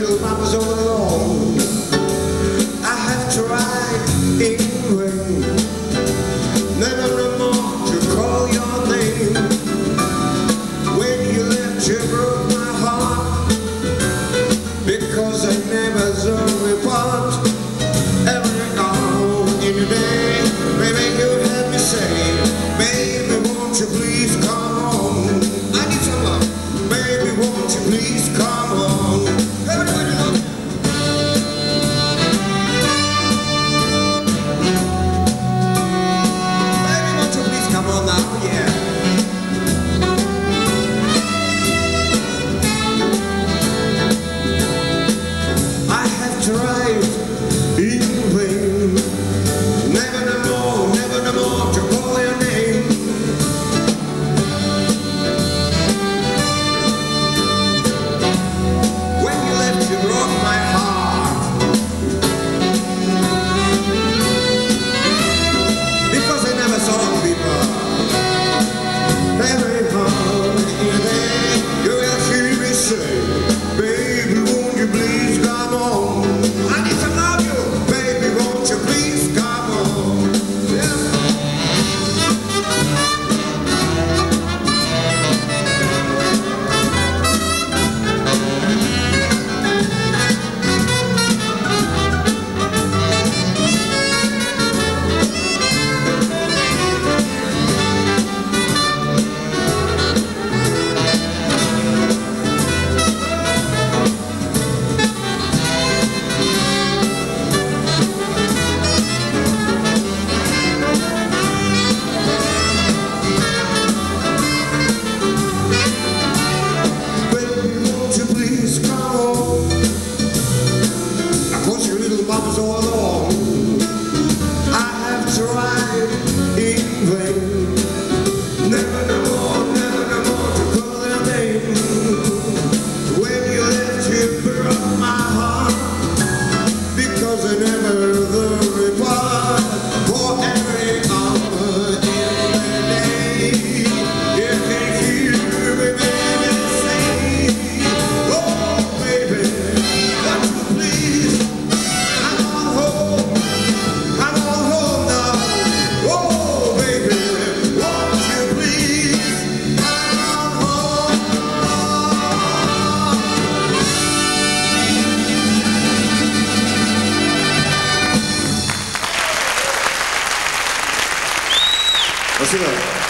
little mamas all alone. I have tried in vain, never more to call your name. When you left, you broke my heart because I never. yeah. goes all Obrigado.